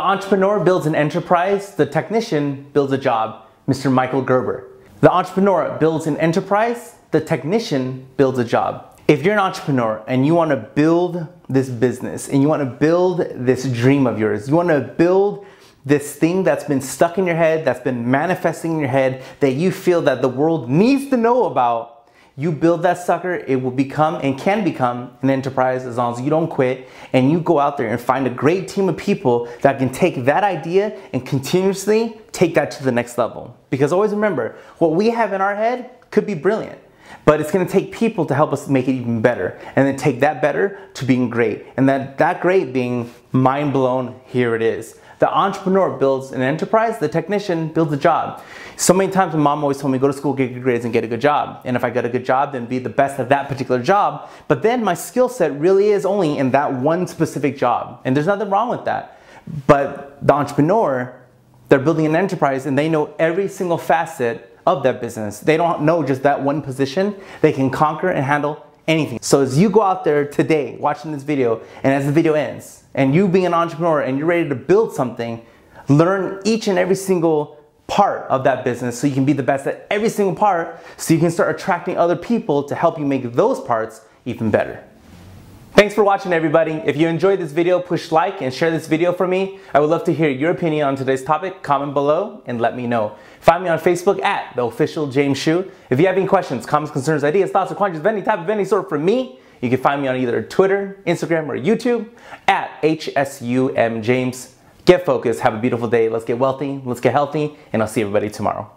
The entrepreneur builds an enterprise, the technician builds a job. Mr. Michael Gerber. The entrepreneur builds an enterprise, the technician builds a job. If you're an entrepreneur and you want to build this business and you want to build this dream of yours, you want to build this thing that's been stuck in your head, that's been manifesting in your head, that you feel that the world needs to know about, you build that sucker, it will become and can become an enterprise as long as you don't quit and you go out there and find a great team of people that can take that idea and continuously take that to the next level. Because always remember, what we have in our head could be brilliant. But it's gonna take people to help us make it even better. And then take that better to being great. And that, that great being mind blown, here it is. The entrepreneur builds an enterprise, the technician builds a job. So many times my mom always told me go to school, get good grades and get a good job. And if I get a good job, then be the best at that particular job. But then my skill set really is only in that one specific job. And there's nothing wrong with that. But the entrepreneur, they're building an enterprise and they know every single facet of that business. They don't know just that one position. They can conquer and handle anything. So as you go out there today watching this video and as the video ends and you being an entrepreneur and you're ready to build something, learn each and every single part of that business so you can be the best at every single part so you can start attracting other people to help you make those parts even better. Thanks for watching everybody. If you enjoyed this video, push like and share this video for me. I would love to hear your opinion on today's topic. Comment below and let me know. Find me on Facebook at the official James Hsu. If you have any questions, comments, concerns, ideas, thoughts, or questions of any type of any sort for me, you can find me on either Twitter, Instagram, or YouTube at HSUM James. Get focused, have a beautiful day, let's get wealthy, let's get healthy, and I'll see everybody tomorrow.